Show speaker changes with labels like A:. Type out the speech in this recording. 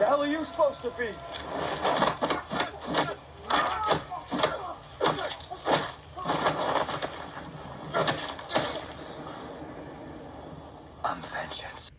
A: The hell are you supposed to be? I'm vengeance.